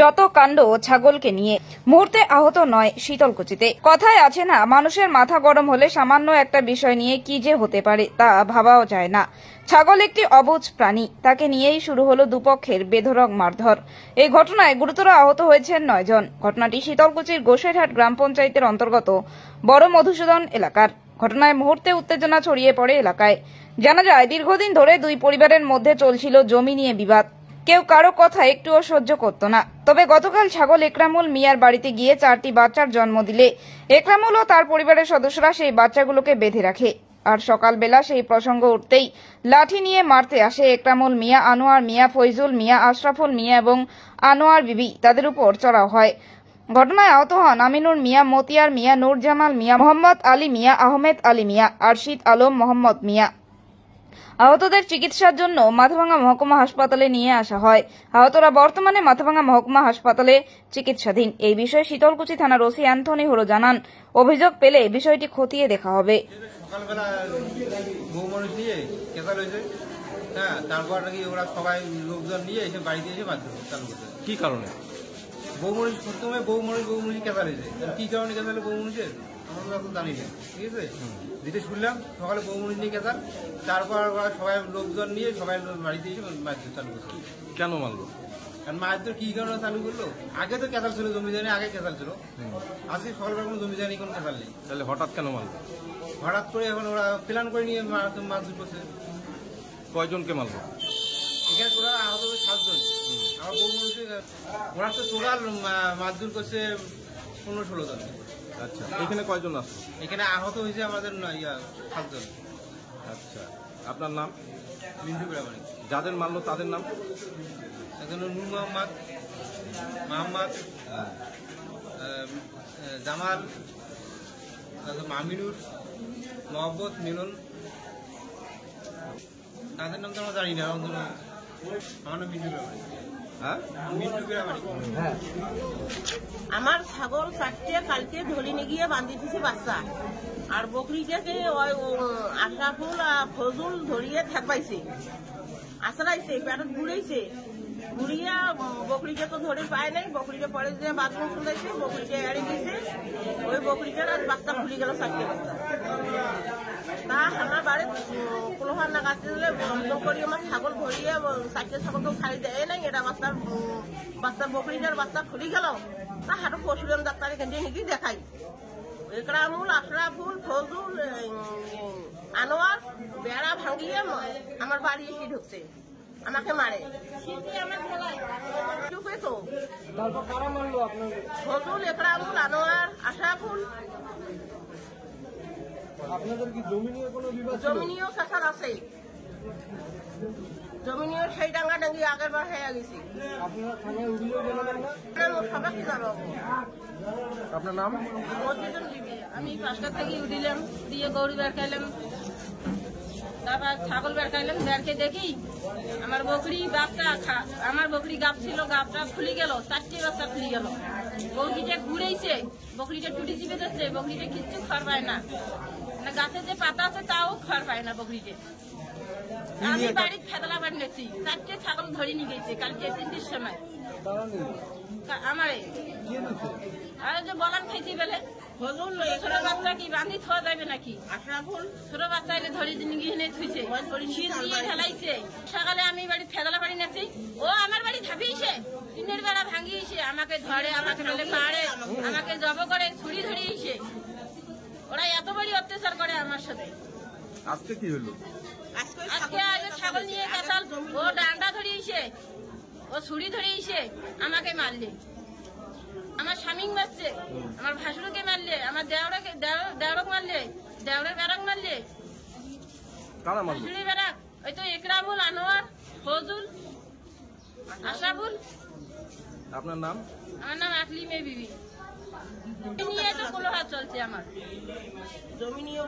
যত কাণ্ড ছাগলকে নিয়ে মুহূর্তে আহত নয় শীতলকুচিতে। কথায় আছে না, মানুষের মাথা গরম হলে সামান্য একটা বিষয় নিয়ে কি যে হতে পারে তা ভাবাও যায় না। ছাগল একটি অবুঝ প্রাণী, তাকে নিয়েই শুরু হলো দুপক্ষের বেধরক মারধর। এই ঘটনায় গুরুতর আহত হয়েছেন নয়জন ঘটনাটি শীতলকুচির গোসাইরহাট গ্রাম পঞ্চায়েতের অন্তর্গত বড় মধুসূদন এলাকার। ঘটনায় মুহূর্তে উত্তেজনা ছড়িয়ে পড়ে এলাকায়। জানা যায়, দীর্ঘদিন ধরে দুই পরিবারের মধ্যে চলছিল জমি নিয়ে বিবাদ। কেউ কারও কথা একটুও সহ্য করত না। তবে গতকাল ছাগল একরামুল মিয়ার বাড়িতে গিয়ে চারটি বাচ্চার জন্ম দিলে। একরামুল ও তার পরিবারের সদস্যরা সেই বাচ্চাগুলোকে বেঁধে রাখে। আর সকালবেলা সেই প্রসঙ্গ উঠতেই লাঠি নিয়ে মারতে আসে একরামুল মিয়া, আনোয়ার মিয়া, ফৈজুল মিয়া, আশরাফুল মিয়া এবং আনোয়ার বিবি। তাদের উপর চড়াও হয়। ঘটনায় আহত হন আমিনুর মিয়া, মতিয়ার মিয়া নূর জামাল মিয়া, মোহাম্মদ আলী মিয়া, আহমেদ আলী মিয়া, আরশিদ আলম, মোহাম্মদ মিয়া। আহতদের চিকিৎসার জন্য মাথাভাঙ্গা মহকুমা হাসপাতালে নিয়ে আসা হয়। আহতরা বর্তমানে মাথাভাঙ্গা মহকুমা হাসপাতালে চিকিৎসাধীন। এই বিষয়ে শীতলকুচি থানার ওসি অ্যান্থনি হরো জানান অভিযোগ পেলে বিষয়টি খতিয়ে দেখা হবে। হ্যাঁ তারপর নাকি ওরা সবাই লোকজন নিয়ে এসে বাড়িতে এসে মাধ্যম চালু করতে কি কারণে? বউ মানুষ প্রথমে বউ মানুষ বউ মানুষ কেতাল হয়েছে কি কারণে কেতালে বউ মানুষের আমরা এখন জানি না ঠিক আছে? যেটা শুনলাম সকালে বউ মানুষ নিয়ে কেতাল তারপর ওরা সবাই লোকজন নিয়ে সবাই বাড়িতে এসে মাধ্যম চালু করছে। কেন মারলো? আর মায়ের কি কারণে চালু করল? আগে তো কেতাল ছিল জমি জানি আগে কেতাল ছিল। আজকে সকালবেলা কোনো জমি জানি কোনো কেতাল নেই। তাহলে হঠাৎ কেন মারলো? হঠাৎ করে এখন ওরা প্ল্যান করে নিয়ে মাছ মাছ করছে কয়জনকে মারলো? এখানে তোরা আহত সাতজন। ওরা তো টোটাল মারধর করছে পনেরো ষোলো জন। আচ্ছা এখানে কয়জন এখানে আহত হয়েছে আমাদের সাতজন। আচ্ছা আপনার নাম? মিন্টু যাদের মারলো তাদের নাম? একজন নূর মোহাম্মদ আহ, জামাল মামিনুর মোহাম্মদ মিলন। তাদের নাম তো আমরা জানি না আমার নাম- মিন্টু হ্যাঁ বেড়াবাড়ি আমার ছাগল চারটে কালকে ধরি গিয়ে বান্ধি দিছি বাচ্চা। আর বকরিটাকে আর ফজুল ধরিয়ে থাকবাইছে আসলাইছে পেটত ঘুরেছে ঘুরিয়া বকরিটা তো ধরে পায় নাই বকরিটা পরে যে বাথরুম খুলেছে বকরিটা এড়ে গেছে ওই বকরিটার আর বাচ্চা খুলে গেল চারটে বাচ্চা। আমার বাড়ি কোলোহার না দিলে বন্ধ আমার ছাগল ধরিয়ে চারটে ছাগল তো দেয় নাই, এটা বাচ্চার বাচ্চা বকরিটার বাচ্চা খুলে গেল। তা হাঁটু পশুরাম ডাক্তার এখান নাকি দেখাই। একরামুল আশরাফুল ফজুল আনোয়ার, বেড়া ভাঙিয়ে আমার বাড়ি এসে ঢুকছে। আমাকে মারে। তো ফজুল একরামুল আনোয়ার আশরাফুল আপনাদের কি জমি নিয়ে কোনো বিবাদ ছিল? জমিনীয় শাসন আছে। জমিনীয় সেই ডাঙ্গা ডাঙ্গি আগের বার হয়ে গেছি। আপনারা সবাইকে জানাব নাম? মসজিদুল আমি পাঁচটা থেকে উঠিলাম দিয়ে গরু বের খাইলাম তারপর ছাগল বের খাইলাম বেরকে দেখি আমার বকরি বাপটা আমার বকরি গাপ ছিল, গাপটা খুলে গেল, চারটে বাচ্চা খুলে গেল। বকরিটা ঘুরেছে বকরিটা টুটি চিপে যাচ্ছে বকরিটা কিচ্ছু পায় না। না গাছের যে পাতা আছে তাও খড় পায় না বকরিতে আমি বাড়ির ফেদলা বানিয়েছি চারটে ছাগল ধরে নিয়ে গেছে কালকে তিনটির সময়। তারা নেই কা- আমারে। কে যে বলান খাইছি বেলে। ফজল ছোট বাচ্চা কি বান্ধি থোয়া যাবে নাকি? ছোট বাচ্চা এলে ধরে গিয়ে নিয়ে থুইছে। শীত দিয়ে ঠেলাইছে সকালে আমি বাড়ি ফেদলা বাড়ি নেছি ও আমার বাড়ি ধাপিয়েছে দিনের বেলা ভাঙিয়েছে। আমাকে ধরে আমাকে বলে মারে আমাকে জব করে ছুরি ধরিয়েছে ওরা এত বড় অত্যাচার আজকে কি হলো? আজকে আগে ছাগল নিয়ে গেছাল ও ডান্ডা ধরিয়েছে ও ছুরি ধরিয়েছে আমাকে মারলে। আমার স্বামী মারছে আমার ভাসুরকে মারলে আমার দেওরাকে দেওরক মারলে দেওরের বেড়াক মারলে। ভাসুরি বেড়াক ওই তো একরামুল আনোয়ার ফজুল আশাবুল আপনার নাম? আমার নাম আকলি মে বিবি। এই নিয়ে তো চলছে আমার। জমি নিয়ে